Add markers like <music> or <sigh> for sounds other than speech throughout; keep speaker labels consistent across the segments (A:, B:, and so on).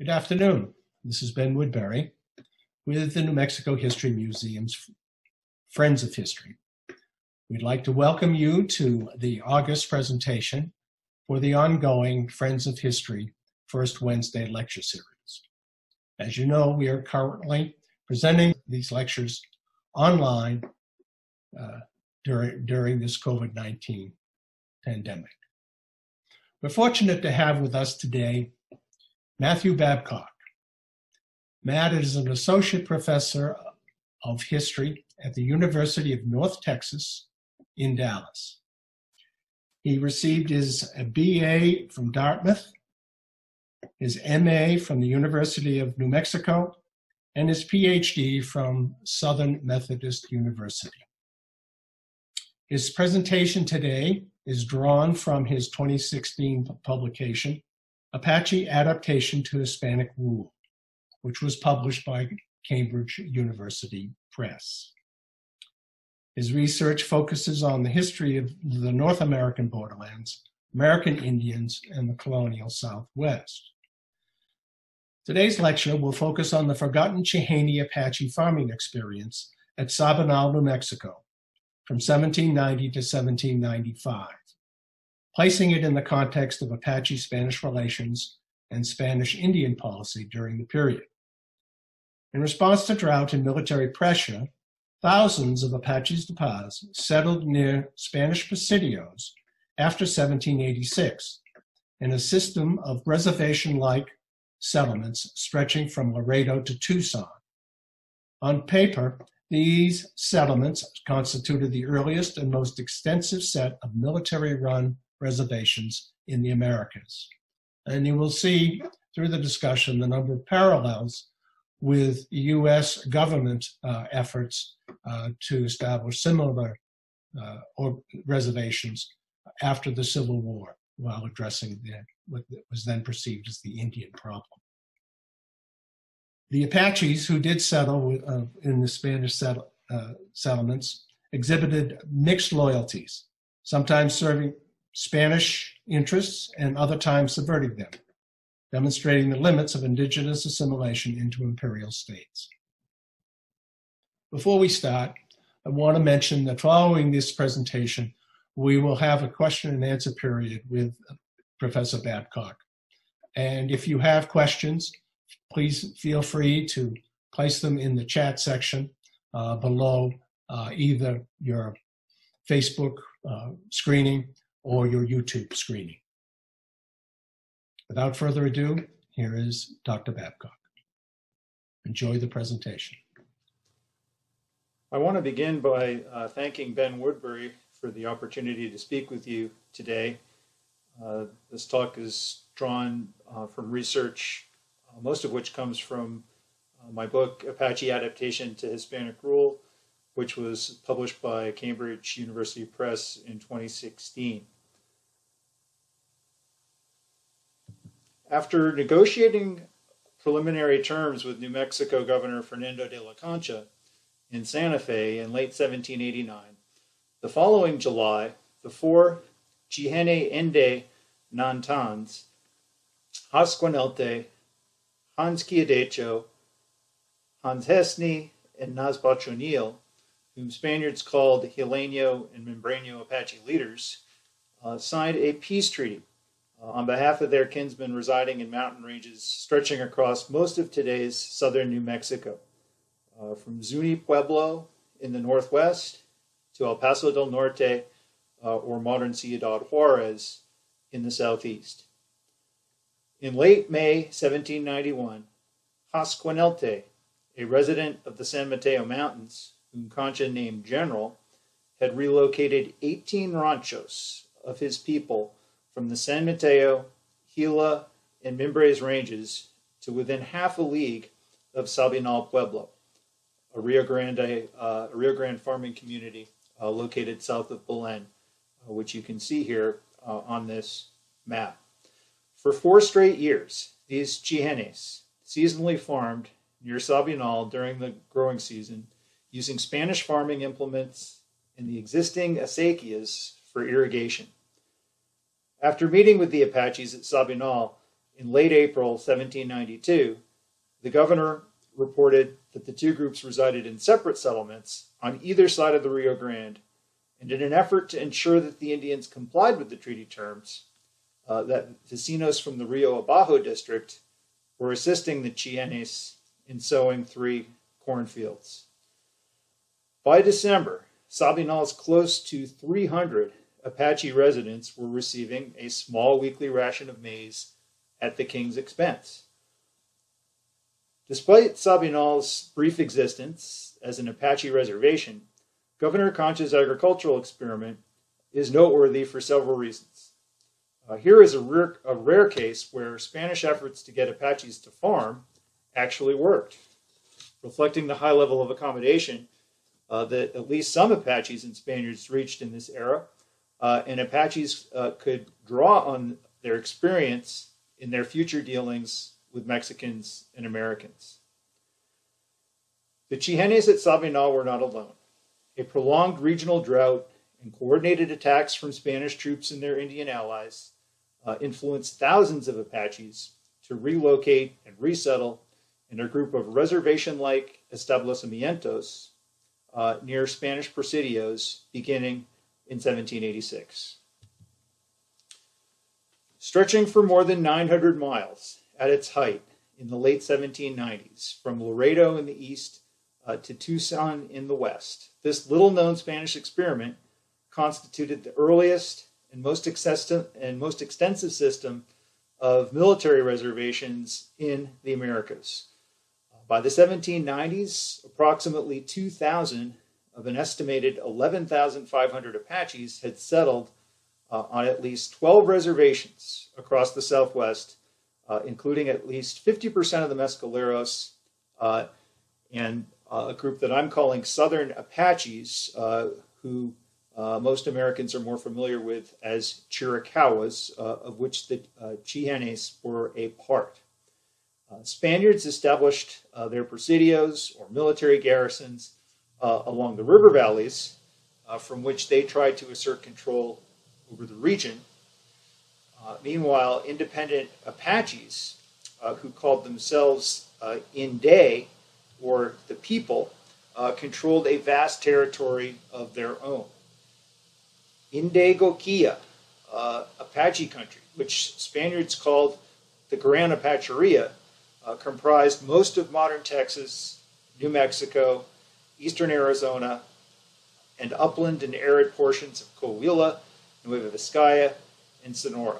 A: Good afternoon. This is Ben Woodbury with the New Mexico History Museum's Friends of History. We'd like to welcome you to the August presentation for the ongoing Friends of History First Wednesday lecture series. As you know, we are currently presenting these lectures online uh, during, during this COVID-19 pandemic. We're fortunate to have with us today Matthew Babcock. Matt is an associate professor of history at the University of North Texas in Dallas. He received his BA from Dartmouth, his MA from the University of New Mexico, and his PhD from Southern Methodist University. His presentation today is drawn from his 2016 publication, Apache Adaptation to Hispanic Rule, which was published by Cambridge University Press. His research focuses on the history of the North American borderlands, American Indians, and the colonial Southwest. Today's lecture will focus on the forgotten Chihene Apache farming experience at Sabinal, New Mexico, from 1790 to 1795 placing it in the context of Apache-Spanish relations and Spanish-Indian policy during the period. In response to drought and military pressure, thousands of Apaches de Paz settled near Spanish presidios after 1786 in a system of reservation-like settlements stretching from Laredo to Tucson. On paper, these settlements constituted the earliest and most extensive set of military-run reservations in the Americas. And you will see through the discussion the number of parallels with US government uh, efforts uh, to establish similar uh, or reservations after the Civil War while addressing the, what was then perceived as the Indian problem. The Apaches who did settle uh, in the Spanish settle, uh, settlements exhibited mixed loyalties, sometimes serving Spanish interests and other times subverting them, demonstrating the limits of indigenous assimilation into imperial states. Before we start, I want to mention that following this presentation, we will have a question and answer period with Professor Babcock. And if you have questions, please feel free to place them in the chat section uh, below uh, either your Facebook uh, screening or your YouTube screening. Without further ado, here is Dr. Babcock. Enjoy the presentation.
B: I want to begin by uh, thanking Ben Woodbury for the opportunity to speak with you today. Uh, this talk is drawn uh, from research, uh, most of which comes from uh, my book, Apache Adaptation to Hispanic Rule, which was published by Cambridge University Press in 2016. After negotiating preliminary terms with New Mexico Governor Fernando de la Concha in Santa Fe in late 1789, the following July, the four Chihene Ende Nantans, Hasquenelte, Hans Quiadecho, Hans Hesny, and Nazbach whom Spaniards called Gileño and Membreño Apache leaders, uh, signed a peace treaty uh, on behalf of their kinsmen residing in mountain ranges stretching across most of today's southern New Mexico, uh, from Zuni Pueblo in the northwest to El Paso del Norte uh, or modern Ciudad Juarez in the southeast. In late May 1791, Hasquenelte, a resident of the San Mateo Mountains, whom Concha named General, had relocated 18 ranchos of his people from the San Mateo, Gila, and Mimbres ranges to within half a league of Sabinal Pueblo, a Rio Grande, uh, Rio Grande farming community uh, located south of Belen, uh, which you can see here uh, on this map. For four straight years, these chihenes seasonally farmed near Sabinal during the growing season using Spanish farming implements and the existing acequias for irrigation. After meeting with the Apaches at Sabinal in late April 1792, the governor reported that the two groups resided in separate settlements on either side of the Rio Grande, and in an effort to ensure that the Indians complied with the treaty terms, uh, that vecinos from the Rio Abajo district were assisting the Chihenes in sowing three cornfields. By December, Sabinal's close to 300 Apache residents were receiving a small weekly ration of maize at the king's expense. Despite Sabinal's brief existence as an Apache reservation, Governor Concha's agricultural experiment is noteworthy for several reasons. Uh, here is a rare, a rare case where Spanish efforts to get Apaches to farm actually worked, reflecting the high level of accommodation uh, that at least some Apaches and Spaniards reached in this era, uh, and Apaches uh, could draw on their experience in their future dealings with Mexicans and Americans. The Chihenes at Sabinal were not alone. A prolonged regional drought and coordinated attacks from Spanish troops and their Indian allies uh, influenced thousands of Apaches to relocate and resettle in a group of reservation like establecimientos uh, near Spanish presidios beginning in 1786. Stretching for more than 900 miles at its height in the late 1790s, from Laredo in the east uh, to Tucson in the west, this little known Spanish experiment constituted the earliest and most, and most extensive system of military reservations in the Americas. By the 1790s, approximately 2,000 of an estimated 11,500 Apaches had settled uh, on at least 12 reservations across the Southwest, uh, including at least 50% of the Mescaleros uh, and uh, a group that I'm calling Southern Apaches, uh, who uh, most Americans are more familiar with as Chiricahuas, of which the Chihenes were a part. Spaniards established their presidios or military garrisons along the river valleys, from which they tried to assert control over the region. Uh, meanwhile, independent Apaches, uh, who called themselves uh, Inde, or the people, uh, controlled a vast territory of their own. Inde Goquia, uh, Apache country, which Spaniards called the Gran Apacheria, uh, comprised most of modern Texas, New Mexico, eastern Arizona, and upland and arid portions of Coahuila Nueva Vizcaya, and Sonora.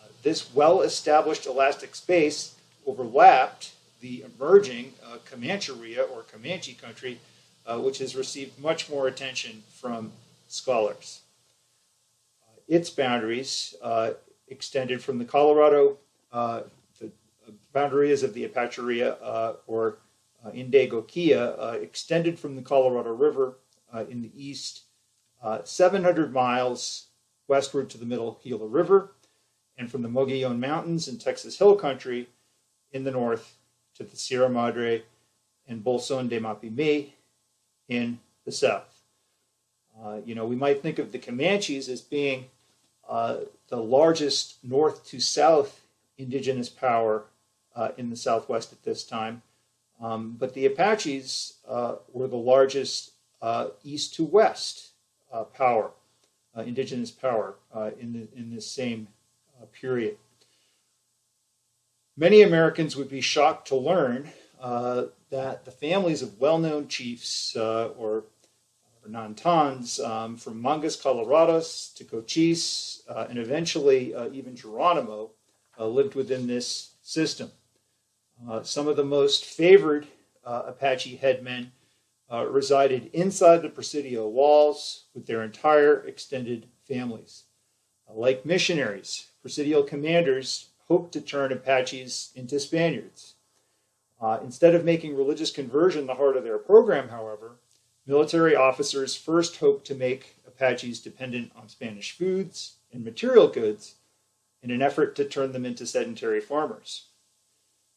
B: Uh, this well established elastic space overlapped the emerging uh, Comancheria or Comanche country, uh, which has received much more attention from scholars. Uh, its boundaries uh, extended from the Colorado, uh, boundaries of the Apacheria or uh, Indegoquia extended from the Colorado River in the east uh, 700 miles westward to the Middle Gila River, and from the Mogollon Mountains in Texas Hill Country in the north to the Sierra Madre and Bolson de Mapimi in the south. Uh, you know, we might think of the Comanches as being uh, the largest north to south indigenous power uh, in the southwest at this time, um, but the Apaches uh, were the largest uh, east to west uh, power, uh, indigenous power, uh, in, the, in this same period. Many Americans would be shocked to learn that the families of well known chiefs or, or Nantans um, from Mangas Colorados to Cochise uh, and eventually uh, even Geronimo uh, lived within this system. Some of the most favored Apache headmen uh, resided inside the Presidio walls with their entire extended families. Uh, like missionaries, Presidio commanders hoped to turn Apaches into Spaniards. Uh, instead of making religious conversion the heart of their program, however, military officers first hoped to make Apaches dependent on Spanish foods and material goods in an effort to turn them into sedentary farmers.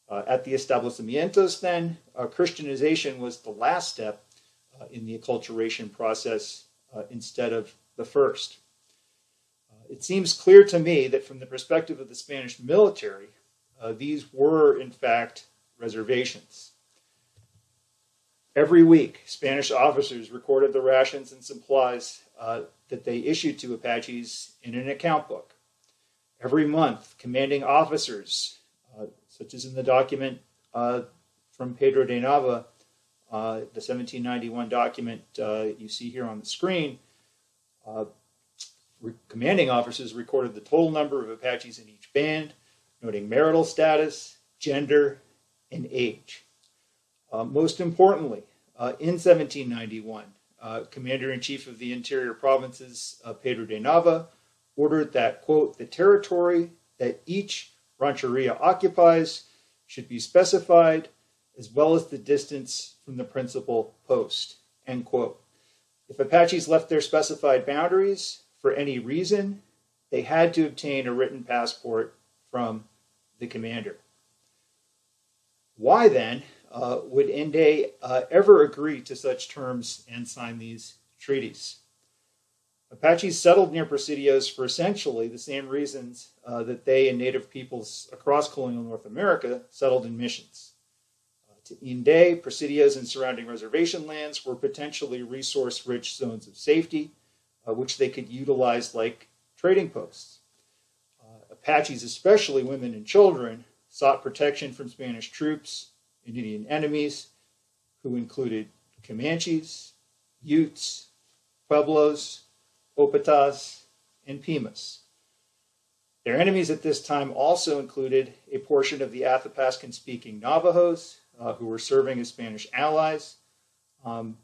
B: Uh, at the establecimientos, then, uh, Christianization was the last step uh, in the acculturation process uh, instead of the first. Uh, It seems clear to me that from the perspective of the Spanish military, uh, these were in fact reservations. Every week, Spanish officers recorded the rations and supplies that they issued to Apaches in an account book. Every month, commanding officers, such as in the document uh, from Pedro de Nava, uh, the 1791 document uh, you see here on the screen, uh, commanding officers recorded the total number of Apaches in each band, noting marital status, gender, and age. Uh, most importantly, in 1791, uh, Commander in Chief of the Interior Provinces, Pedro de Nava, ordered that, quote, the territory that each rancheria occupies should be specified as well as the distance from the principal post, end quote. If Apaches left their specified boundaries for any reason, they had to obtain a written passport from the commander. Why then uh, would Inde uh, ever agree to such terms and sign these treaties? Apaches settled near Presidios for essentially the same reasons uh, that they and native peoples across colonial North America settled in missions. Uh, to Inde, Presidios and surrounding reservation lands were potentially resource rich zones of safety, uh, which they could utilize like trading posts. Uh, Apaches, especially women and children, sought protection from Spanish troops and Indian enemies, who included Comanches, Utes, Pueblos, Opatas, and Pimas. Their enemies at this time also included a portion of the Athapascan speaking Navajos, uh, who were serving as Spanish allies. Um,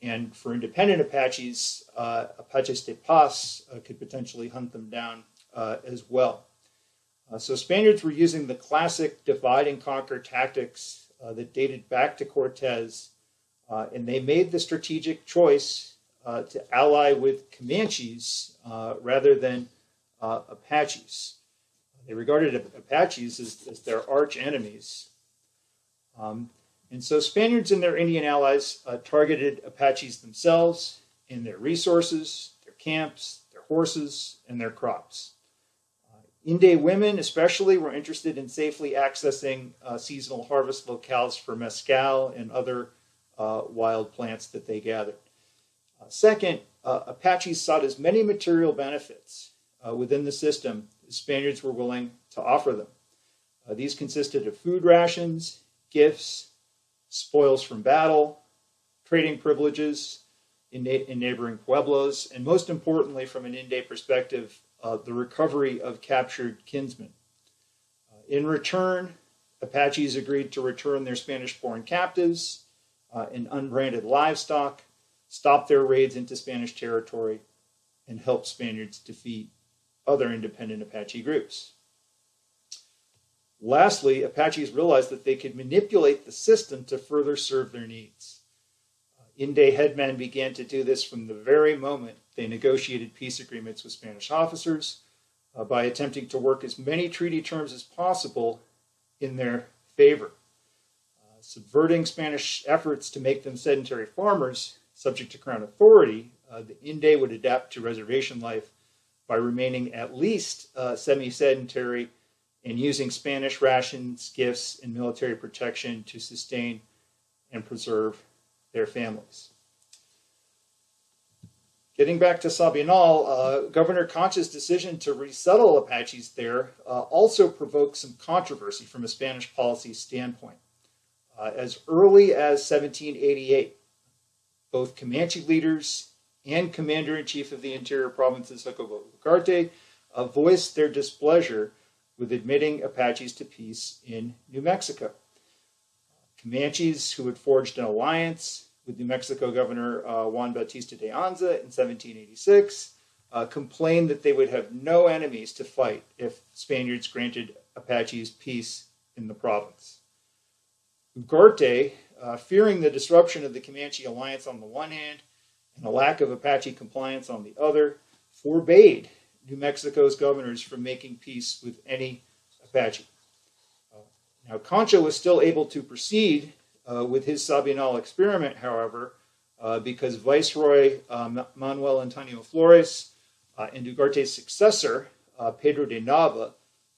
B: and for independent Apaches, uh, Apaches de Paz uh, could potentially hunt them down uh, as well. Uh, so Spaniards were using the classic divide and conquer tactics uh, that dated back to Cortez, and they made the strategic choice uh, to ally with Comanches uh, rather than uh, Apaches. They regarded Apaches as, as their arch enemies. Um, and so Spaniards and their Indian allies targeted Apaches themselves in their resources, their camps, their horses, and their crops. Inde women, especially, were interested in safely accessing uh, seasonal harvest locales for mescal and other uh, wild plants that they gathered. Uh, second, uh, Apaches sought as many material benefits uh, within the system as Spaniards were willing to offer them. These consisted of food rations, gifts, spoils from battle, trading privileges in, na- in neighboring pueblos, and most importantly, from an Inde perspective, uh, the recovery of captured kinsmen. Uh, in return, Apaches agreed to return their Spanish born captives uh, and unbranded livestock, stop their raids into Spanish territory, and help Spaniards defeat other independent Apache groups. Lastly, Apaches realized that they could manipulate the system to further serve their needs. Uh, Inde headmen began to do this from the very moment they negotiated peace agreements with Spanish officers uh, by attempting to work as many treaty terms as possible in their favor. Uh, subverting Spanish efforts to make them sedentary farmers subject to Crown authority, uh, the Inde would adapt to reservation life by remaining at least uh, semi sedentary and using Spanish rations, gifts, and military protection to sustain and preserve their families. Getting back to Sabinal, uh, Governor Concha's decision to resettle Apaches there uh, also provoked some controversy from a Spanish policy standpoint. Uh, as early as 1788, both Comanche leaders and Commander in Chief of the Interior Provinces, Ugarte, uh, voiced their displeasure with admitting Apaches to peace in New Mexico. Comanches, who had forged an alliance with New Mexico Governor uh, Juan Bautista de Anza in 1786, uh, complained that they would have no enemies to fight if Spaniards granted Apaches peace in the province. Ugarte, uh, fearing the disruption of the Comanche alliance on the one hand and a lack of Apache compliance on the other, forbade New Mexico's governors from making peace with any Apache. Uh, now, Concha was still able to proceed uh, with his Sabinal experiment, however, uh, because Viceroy uh, Manuel Antonio Flores and Ugarte's successor, Pedro de Nava,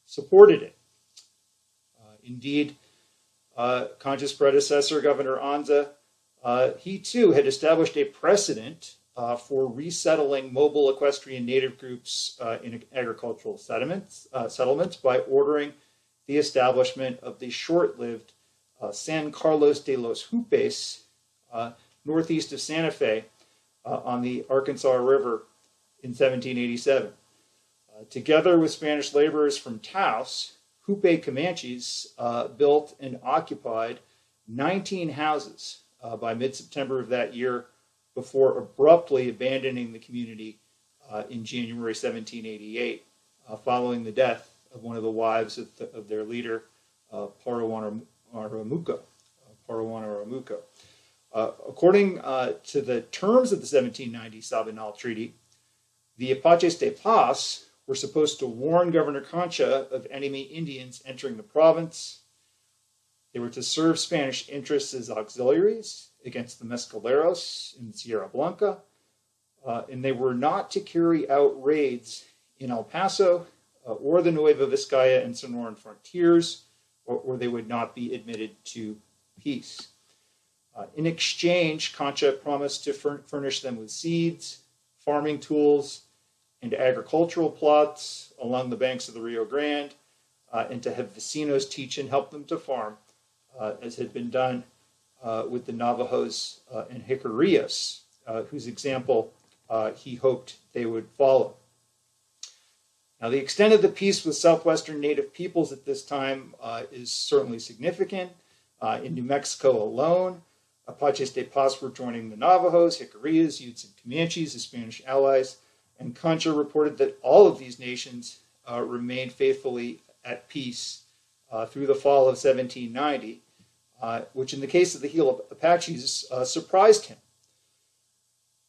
B: supported it. Indeed, Concha's predecessor, Governor Anza, uh, he too had established a precedent uh, for resettling mobile equestrian native groups uh, in agricultural settlements, uh, settlements by ordering the establishment of the short-lived uh, San Carlos de los Jupes, uh, northeast of Santa Fe, uh, on the Arkansas River in 1787. together with Spanish laborers from Taos, Jupe Comanches built and occupied 19 houses by mid-September of that year before abruptly abandoning the community uh, in January 1788, uh, following the death of one of the wives of, the, of their leader, uh. Uh, uh, according uh, to the terms of the 1790 Sabinal Treaty, the Apaches de Paz were supposed to warn Governor Concha of enemy Indians entering the province. They were to serve Spanish interests as auxiliaries against the Mescaleros in Sierra Blanca, uh, and they were not to carry out raids in El Paso uh, or the Nueva Vizcaya and Sonoran frontiers, or, or they would not be admitted to peace. Uh, in exchange, Concha promised to fur- furnish them with seeds, farming tools, and agricultural plots along the banks of the Rio Grande, uh, and to have vecinos teach and help them to farm, uh, as had been done uh, with the Navajos uh, and Jicarillas, uh, whose example uh, he hoped they would follow. Now, the extent of the peace with southwestern native peoples at this time is certainly significant. In New Mexico alone, Apaches de Paz were joining the Navajos, Jicarillas, Utes, and Comanches as Spanish allies, and Concha reported that all of these nations remained faithfully at peace through the fall of 1790 uh, which in the case of the Gila Apaches uh, surprised him.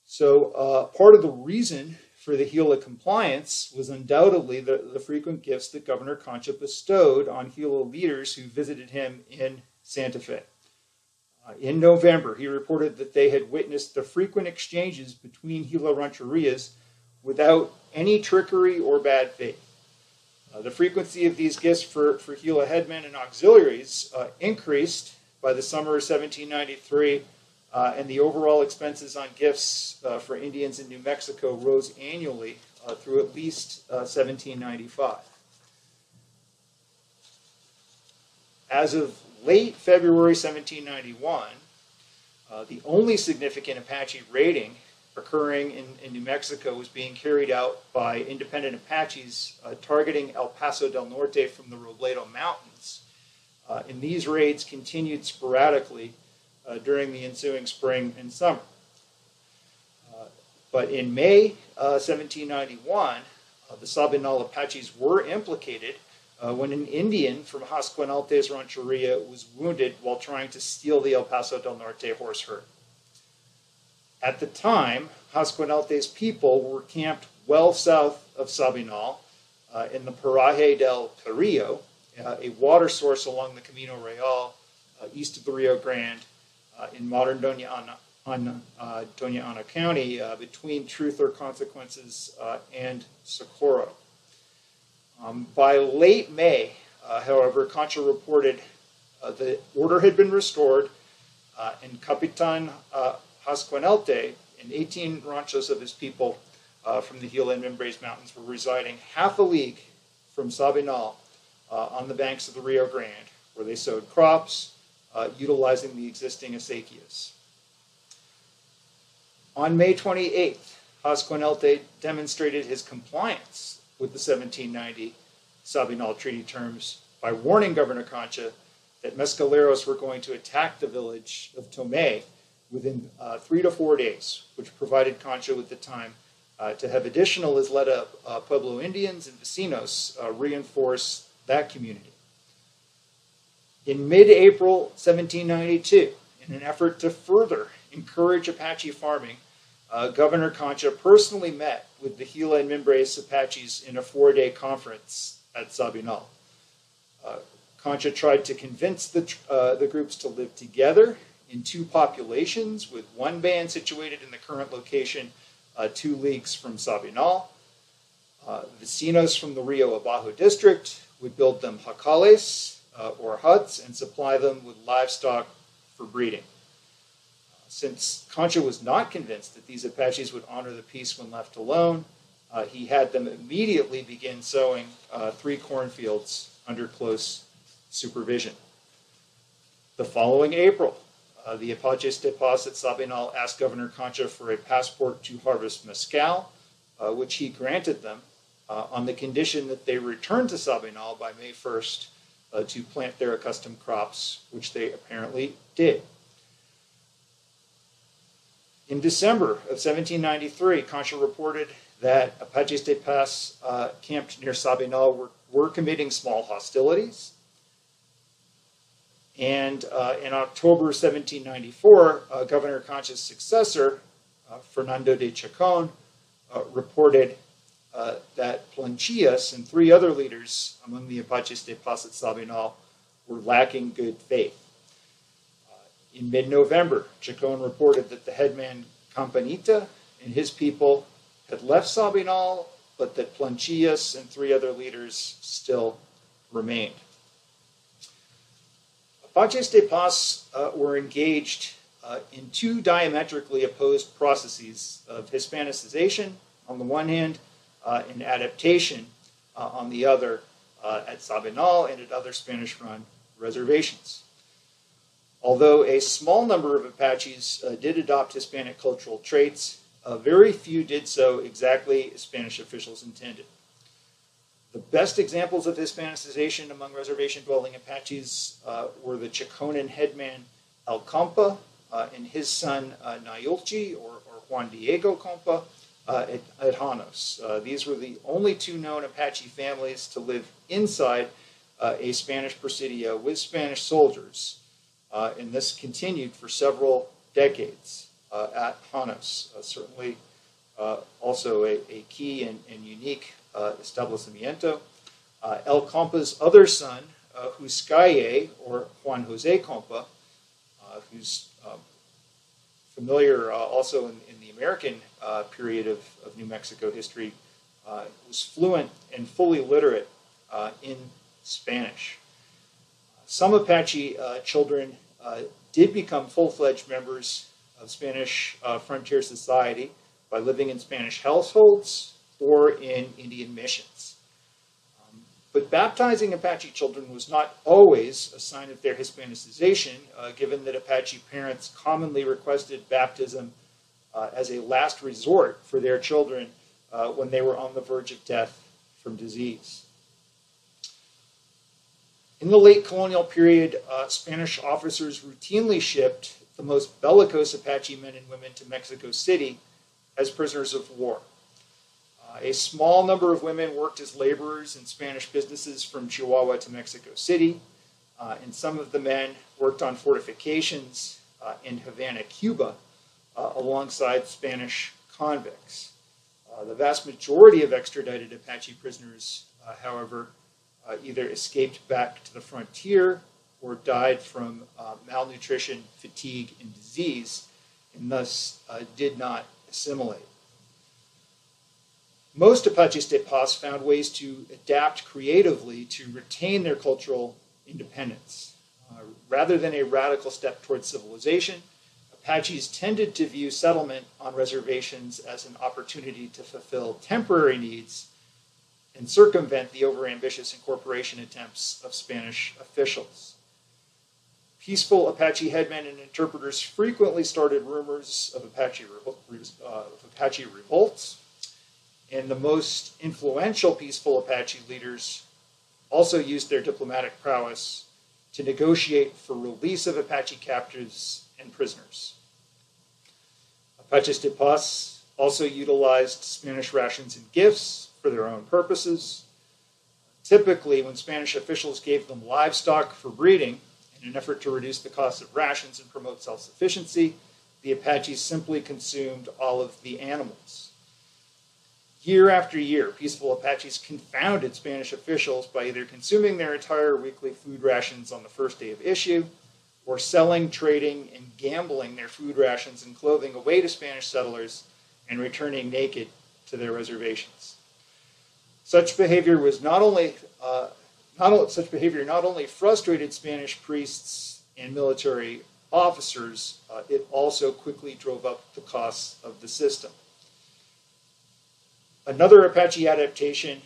B: So, uh, part of the reason for the Gila compliance was undoubtedly the, the frequent gifts that Governor Concha bestowed on Gila leaders who visited him in Santa Fe. Uh, in November, he reported that they had witnessed the frequent exchanges between Gila rancherias without any trickery or bad faith. Uh, the frequency of these gifts for, for Gila headmen and auxiliaries uh, increased by the summer of 1793, uh, and the overall expenses on gifts uh, for Indians in New Mexico rose annually uh, through at least 1795. Uh, As of late February 1791, uh, the only significant Apache raiding occurring in, in, New Mexico was being carried out by independent Apaches uh, targeting El Paso del Norte from the Robledo Mountains uh, and these raids continued sporadically uh, during the ensuing spring and summer. Uh, but in May 1791, uh, uh, the Sabinal Apaches were implicated when an Indian from Hasquenalte's Rancheria was wounded while trying to steal the El Paso del Norte horse herd. At the time, Hasquenalte's people were camped well south of Sabinal uh, in the Paraje del Carrillo, uh, a water source along the Camino Real uh, east of the Rio Grande uh, in modern Doña Ana, Ana, uh, Doña Ana County uh, between Truth or Consequences and Socorro. Um, by late May, however, Concha reported the order had been restored and Capitan Hasquenalte and 18 ranchos of his people uh, from the Gila and Mimbres Mountains were residing half a league from Sabinal uh, on the banks of the Rio Grande, where they sowed crops uh, utilizing the existing acequias. On May 28th, Hasquenalte demonstrated his compliance with the 1790 Sabinal Treaty terms by warning Governor Concha that Mescaleros were going to attack the village of Tomé within uh, three to four days, which provided Concha with the time uh, to have additional Isleta uh, Pueblo Indians and vecinos uh, reinforce that community. In mid April 1792, in an effort to further encourage Apache farming, uh, Governor Concha personally met with the Gila and Mimbres Apaches in a four day conference at Sabinal. Uh, Concha tried to convince the, the groups to live together in two populations, with one band situated in the current location uh, two leagues from Sabinal, Uh, vecinos from the Rio Abajo district would build them jacales uh, or huts and supply them with livestock for breeding. Since Concha was not convinced that these Apaches would honor the peace when left alone, uh, he had them immediately begin sowing uh, three cornfields under close supervision. The following April, uh, the Apaches de Paz at Sabinal asked Governor Concha for a passport to harvest mescal, uh, which he granted them uh, on the condition that they return to Sabinal by May 1st uh, to plant their accustomed crops, which they apparently did. In December of 1793, Concha reported that Apaches de Paz uh, camped near Sabinal were, were committing small hostilities. And uh, in October 1794, uh, Governor Concha's successor, uh, Fernando de Chacon, uh, reported uh, that Planchillas and three other leaders among the Apaches de at Sabinal were lacking good faith. In mid November, Chacon reported that the headman Campanita and his people had left Sabinal, but that Planchillas and three other leaders still remained. Apaches de Paz uh, were engaged uh, in two diametrically opposed processes of Hispanicization on the one hand uh, and adaptation uh, on the other uh, at Sabinal and at other Spanish run reservations. Although a small number of Apaches uh, did adopt Hispanic cultural traits, very few did so exactly as Spanish officials intended. The best examples of Hispanicization among reservation dwelling Apaches uh, were the Chokonen headman El Compa uh, and his son uh, Nayolchi, or, or, Juan Diego Compa, uh, at, at, Janos. these were the only two known Apache families to live inside a Spanish presidio with Spanish soldiers uh, and this continued for several decades uh, at Janos. Uh, certainly, uh, also a, a, key and, and unique uh, establecimiento. El Compa's other son, uh, Huscaye, or Juan Jose Compa, who's um, familiar also in, in, the American period of, of, New Mexico history, was fluent and fully literate in Spanish. Some Apache uh, children uh, did become full-fledged members of Spanish uh, frontier society by living in Spanish households or in Indian missions. Um, but baptizing Apache children was not always a sign of their Hispanicization, uh, given that Apache parents commonly requested baptism uh, as a last resort for their children uh, when they were on the verge of death from disease. In the late colonial period, uh, Spanish officers routinely shipped the most bellicose Apache men and women to Mexico City as prisoners of war. Uh, a small number of women worked as laborers in Spanish businesses from Chihuahua to Mexico City, uh, and some of the men worked on fortifications uh, in Havana, Cuba, uh, alongside Spanish convicts. Uh, the vast majority of extradited Apache prisoners, however, uh, either escaped back to the frontier or died from malnutrition, fatigue, and disease, and thus did not assimilate. Most Apache de Paz found ways to adapt creatively to retain their cultural independence. Uh, rather than a radical step towards civilization, Apaches tended to view settlement on reservations as an opportunity to fulfill temporary needs and circumvent the overambitious incorporation attempts of Spanish officials. Peaceful Apache headmen and interpreters frequently started rumors of Apache, uh, of Apache revolts, and the most influential peaceful Apache leaders also used their diplomatic prowess to negotiate for release of Apache captives and prisoners. Apaches de Paz also utilized Spanish rations and gifts for their own purposes. Typically, when Spanish officials gave them livestock for breeding in an effort to reduce the cost of rations and promote self sufficiency, the Apaches simply consumed all of the animals. Year after year, peaceful Apaches confounded Spanish officials by either consuming their entire weekly food rations on the first day of issue or selling, trading, and gambling their food rations and clothing away to Spanish settlers and returning naked to their reservations. Such behavior was not only uh, not such behavior not only frustrated Spanish priests and military officers, uh, it also quickly drove up the costs of the system. Another Apache adaptation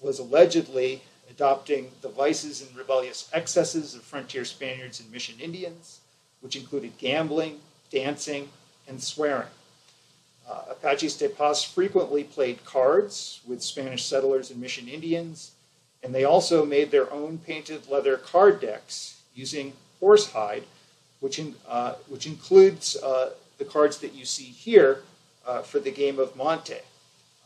B: was allegedly adopting the vices and rebellious excesses of frontier Spaniards and mission Indians, which included gambling, dancing, and swearing. Uh, Apaches de Paz frequently played cards with Spanish settlers and mission Indians, and they also made their own painted leather card decks using horsehide, which, in, uh, which includes uh, the cards that you see here uh, for the game of Monte.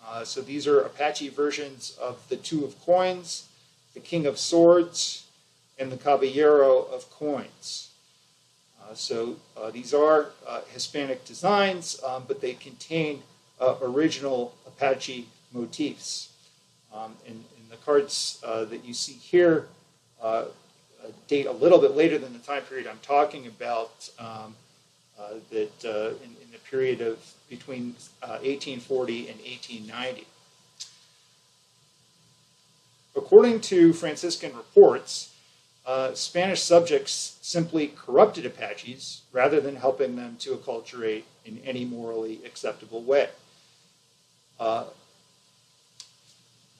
B: Uh, so these are Apache versions of the Two of Coins, the King of Swords, and the Caballero of Coins. Uh, so uh, these are Hispanic designs, um, but they contain original Apache motifs. Um, and, and the cards uh, that you see here uh, uh, date a little bit later than the time period I'm talking about, um, uh, that uh, in, in the period of between uh, 1840 and 1890. According to Franciscan reports, Spanish subjects simply corrupted Apaches rather than helping them to acculturate in any morally acceptable way.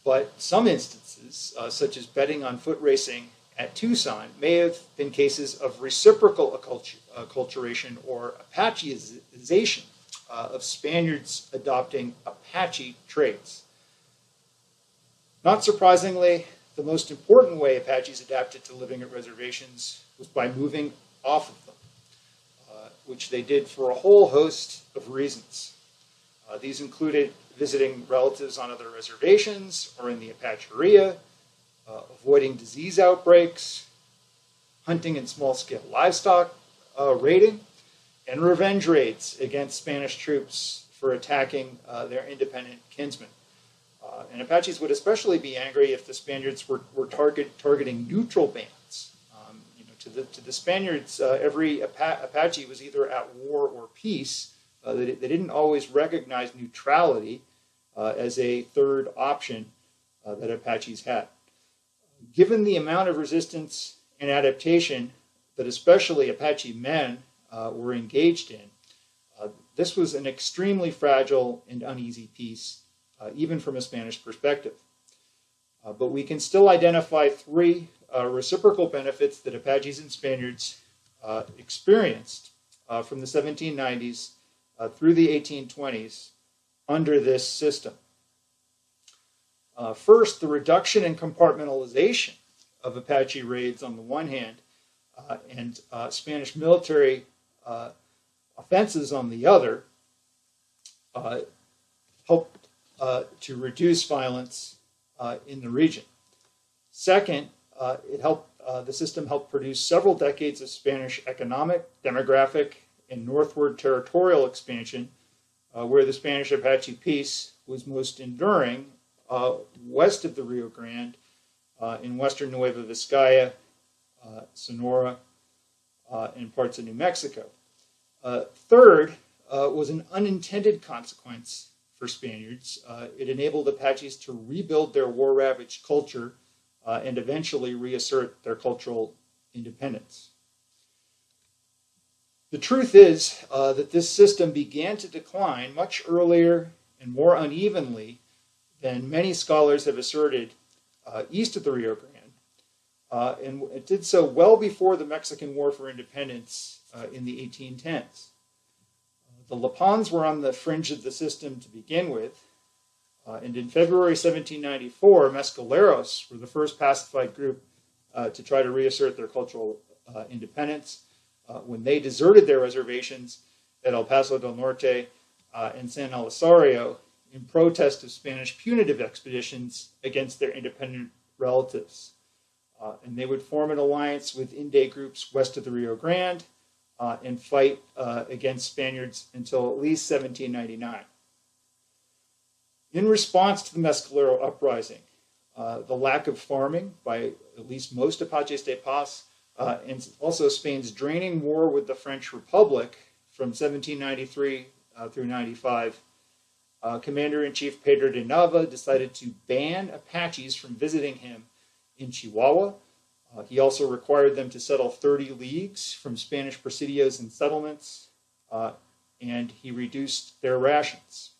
B: But some instances, uh, such as betting on foot racing at Tucson, may have been cases of reciprocal accultu- acculturation or Apacheization uh, of Spaniards adopting Apache traits. Not surprisingly, the most important way Apaches adapted to living at reservations was by moving off of them, uh, which they did for a whole host of reasons. Uh, these included visiting relatives on other reservations or in the Apacheria, uh, avoiding disease outbreaks, hunting and small scale livestock uh, raiding, and revenge raids against Spanish troops for attacking uh, their independent kinsmen. Uh, and Apaches would especially be angry if the Spaniards were, were target, targeting neutral bands. Um, you know, to, the, to the Spaniards, uh, every Apa- Apache was either at war or peace. Uh, they, they didn't always recognize neutrality uh, as a third option uh, that Apaches had. Given the amount of resistance and adaptation that especially Apache men uh, were engaged in, uh, this was an extremely fragile and uneasy peace uh, even from a Spanish perspective. But we can still identify three reciprocal benefits that Apaches and Spaniards experienced from the 1790s uh, through the 1820s under this system. first, the reduction in compartmentalization of Apache raids on the one hand, and Spanish military offenses on the other, helped uh, to reduce violence uh, in the region. Second, uh, it helped uh, the system helped produce several decades of Spanish economic, demographic, and northward territorial expansion, uh, where the Spanish Apache peace was most enduring uh, west of the Rio Grande in western Nueva Vizcaya, Sonora, and parts of New Mexico. third was an unintended consequence for Spaniards. Uh, it enabled Apaches to rebuild their war ravaged culture uh, and eventually reassert their cultural independence. The truth is uh, that this system began to decline much earlier and more unevenly than many scholars have asserted uh, east of the Rio Grande. Uh, and it did so well before the Mexican War for Independence uh, in the 1810s. The Lipans were on the fringe of the system to begin with, uh, and in February 1794, Mescaleros were the first pacified group uh, to try to reassert their cultural independence. Uh, when they deserted their reservations at El Paso del Norte uh, and San Elizario in protest of Spanish punitive expeditions against their independent relatives. Uh, and they would form an alliance with Inde groups west of the Rio Grande uh, and fight uh, against Spaniards until at least 1799. In response to the Mescalero uprising, uh, the lack of farming by at least most Apaches de Paz, uh, and also Spain's draining war with the French Republic from 1793 uh, through 95, uh, Commander in Chief Pedro de Nava decided to ban Apaches from visiting him in Chihuahua. Uh, he also required them to settle 30 leagues from Spanish presidios and settlements, uh, and he reduced their rations.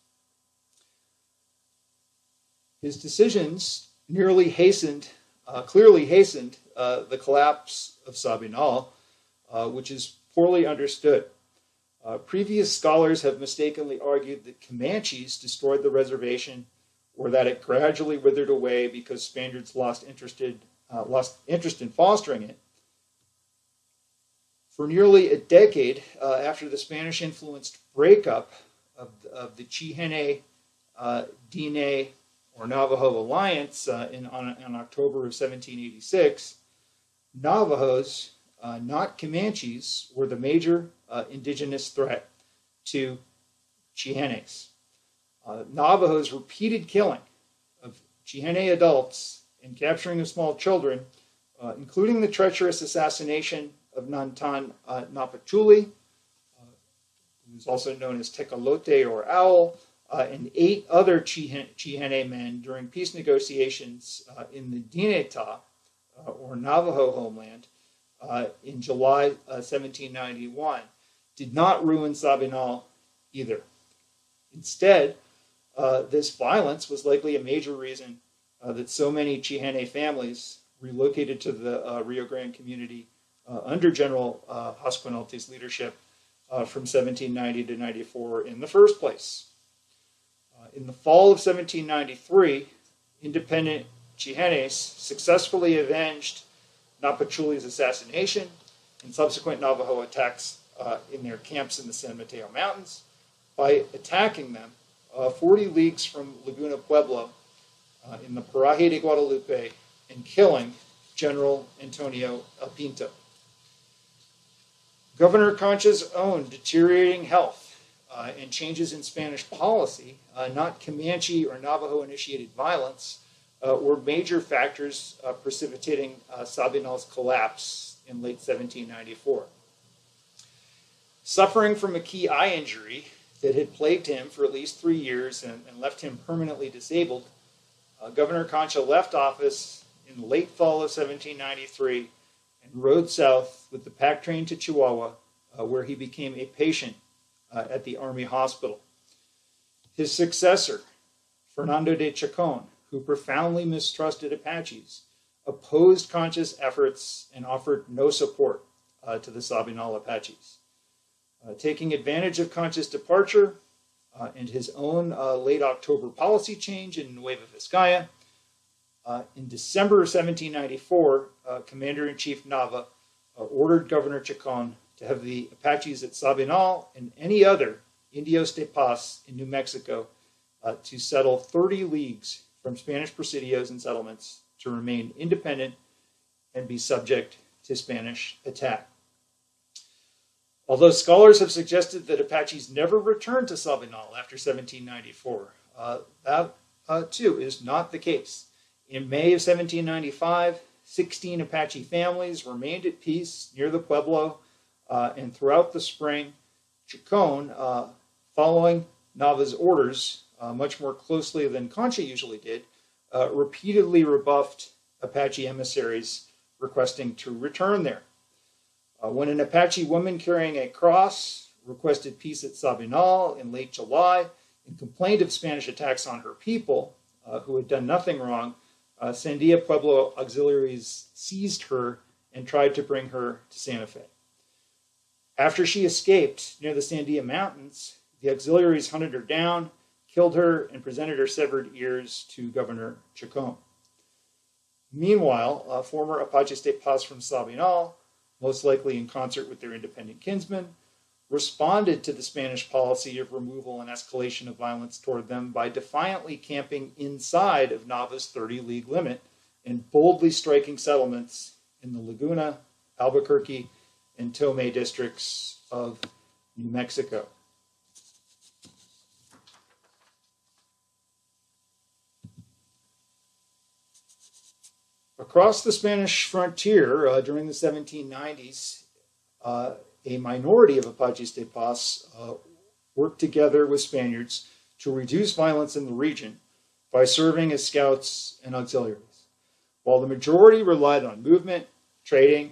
B: His decisions nearly hastened, uh, clearly hastened the collapse of Sabinal, uh, which is poorly understood. Uh, previous scholars have mistakenly argued that Comanches destroyed the reservation or that it gradually withered away because Spaniards lost, interested, uh, lost interest in fostering it. For nearly a decade uh, after the Spanish influenced breakup of, of the Chihene uh, Dine or Navajo alliance uh, in, on, on, October of 1786, Navajos, uh, not Comanches, were the major uh, indigenous threat to Chihenes. Uh, Navajo's repeated killing of Chihene adults and capturing of small children, uh, including the treacherous assassination of Nantan uh, Napachuli, uh, who's also known as Tecolote or Owl, uh, and eight other Chihene men during peace negotiations uh, in the Dinétah, or Navajo homeland, uh, in July 1791, uh, did not ruin Sabinal either. Instead, uh, this violence was likely a major reason that so many Chihene families relocated to the Rio Grande community under General uh, leadership from 1790 to 94 in the first place. Uh, in the fall of 1793, independent Chihenes successfully avenged Napachuli's assassination and subsequent Navajo attacks uh, in their camps in the San Mateo Mountains by attacking them uh, 40 leagues from Laguna Pueblo uh, in the Paraje de Guadalupe and killing General Antonio El Pinto. Governor Concha's own deteriorating health uh, and changes in Spanish policy, uh, not Comanche or Navajo initiated violence, uh, were major factors uh, precipitating uh, Sabinal's collapse in late 1794. Suffering from a key eye injury that had plagued him for at least three years and, and left him permanently disabled, uh, Governor Concha left office in late fall of 1793 and rode south with the pack train to Chihuahua, where he became a patient uh, at the Army Hospital. His successor, Fernando de Chacon, who profoundly mistrusted Apaches, opposed Concha's efforts and offered no support uh, to the Sabinal Apaches. Uh, taking advantage of Concha's departure uh, and his own uh, late October policy change in Nueva Vizcaya, uh, in December 1794, Commander in Chief Nava ordered Governor Chacon to have the Apaches at Sabinal and any other Indios de Paz in New Mexico uh, to settle 30 leagues from Spanish presidios and settlements to remain independent and be subject to Spanish attack. Although scholars have suggested that Apaches never returned to Sabinal after 1794, uh, that uh, too is not the case. In May of 1795, 16 Apache families remained at peace near the Pueblo uh, and throughout the spring, Chacon, uh, following Nava's orders uh, much more closely than Concha usually did, uh, repeatedly rebuffed Apache emissaries requesting to return there. Uh, when an Apache woman carrying a cross requested peace at Sabinal in late July and complained of Spanish attacks on her people, uh, who had done nothing wrong, Sandia Pueblo auxiliaries seized her and tried to bring her to Santa Fe. After she escaped near the Sandia Mountains, the auxiliaries hunted her down, killed her, and presented her severed ears to Governor Chacon. Meanwhile, uh, former Apaches de Paz from Sabinal, most likely in concert with their independent kinsmen, responded to the Spanish policy of removal and escalation of violence toward them by defiantly camping inside of Nava's 30 league limit and boldly striking settlements in the Laguna, Albuquerque, and Tomé districts of New Mexico. Across the Spanish frontier uh, during the 1790s, uh, a minority of Apaches de Paz uh, worked together with Spaniards to reduce violence in the region by serving as scouts and auxiliaries, while the majority relied on movement, trading,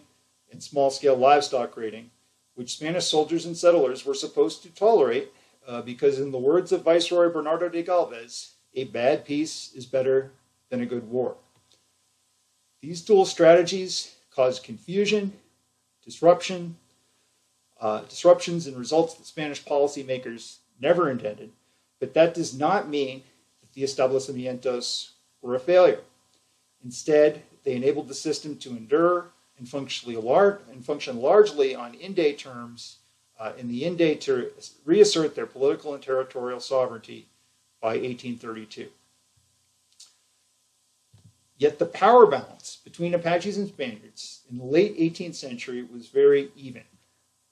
B: and small scale livestock raiding, which Spanish soldiers and settlers were supposed to tolerate uh, because, in the words of Viceroy Bernardo de Galvez, a bad peace is better than a good war. These dual strategies caused confusion, disruption, uh, disruptions and results that Spanish policymakers never intended, but that does not mean that the establecimientos were a failure. Instead, they enabled the system to endure and, functionally lar- and function largely on Inde terms uh, in the Inde to reassert their political and territorial sovereignty by 1832. Yet the power balance between Apaches and Spaniards in the late 18th century was very even.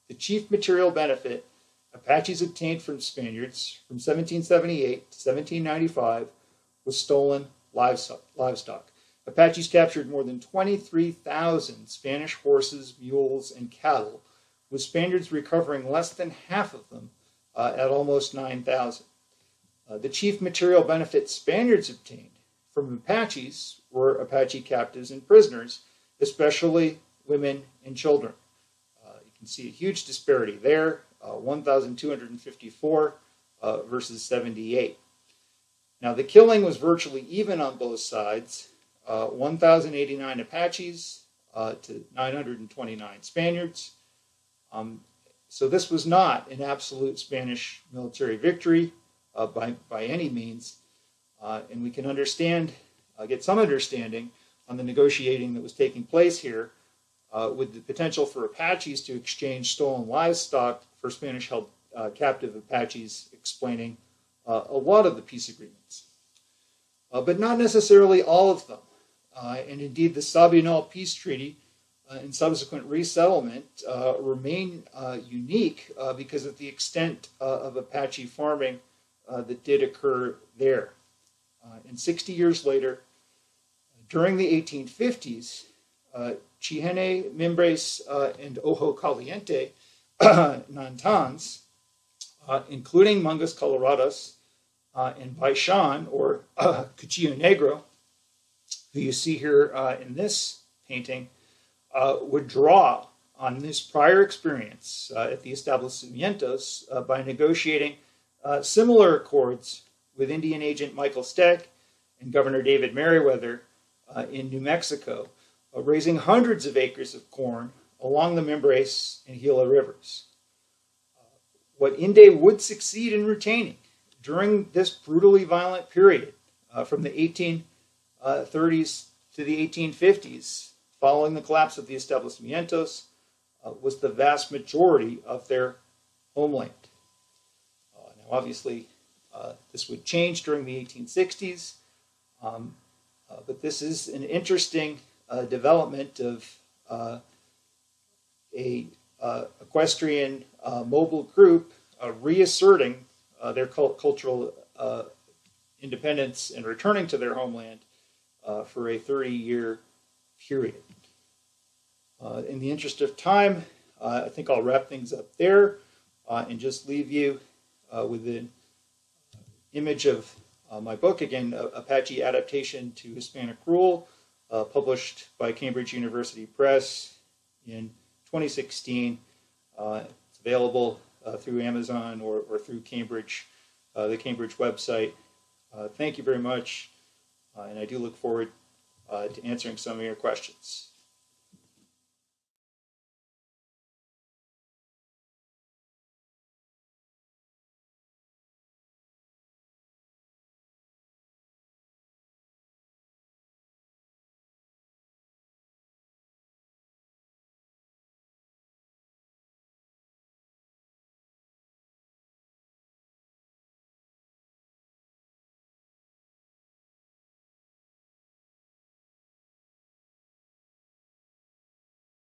B: The chief material benefit Apaches obtained from Spaniards from 1778 to 1795 was stolen livestock. Apaches captured more than 23,000 Spanish horses, mules, and cattle, with Spaniards recovering less than half of them uh, at almost 9,000. Uh, the chief material benefit Spaniards obtained from Apaches were Apache captives and prisoners, especially women and children. Uh, you can see a huge disparity there uh, 1,254 uh, versus 78. Now, the killing was virtually even on both sides uh, 1,089 Apaches uh, to 929 Spaniards. Um, so, this was not an absolute Spanish military victory uh, by, by any means. And we can understand, get some understanding on the negotiating that was taking place here uh, with the potential for Apaches to exchange stolen livestock for Spanish held uh, captive Apaches, explaining uh, a lot of the peace agreements, uh, but not necessarily all of them. Uh, and indeed, the Sabinal Peace Treaty uh, and subsequent resettlement remain unique because of the extent of Apache farming that did occur there. and 60 years later, during the 1850s, uh, Chihene, Mimbres, uh, and Ojo Caliente <coughs> Nantans, uh, including Mangas Coloradas uh, and Baishan, or uh, Cuchillo Negro, who you see here uh, in this painting, uh, would draw on this prior experience at the establecimientos by negotiating similar accords with Indian agent Michael Steck and Governor David Meriwether in New Mexico of raising hundreds of acres of corn along the Mimbres and Gila rivers. Uh, what Inde would succeed in retaining during this brutally violent period uh, from the 1830s uh, to the 1850s, following the collapse of the establecimientos, uh, was the vast majority of their homeland. Uh, now, obviously, uh, this would change during the 1860s, um, but this is an interesting uh, development of uh, a uh, equestrian uh, mobile group uh, reasserting their cult- cultural independence and returning to their homeland for a 30 year period. in the interest of time, I think I'll wrap things up there and just leave you with an image of uh, my book, again, Apache Adaptation to Hispanic Rule uh, published by Cambridge University Press in 2016. Uh, it's available uh, through Amazon or, or through Cambridge, uh, the Cambridge website. Uh, thank you very much, and I do look forward to answering some of your questions.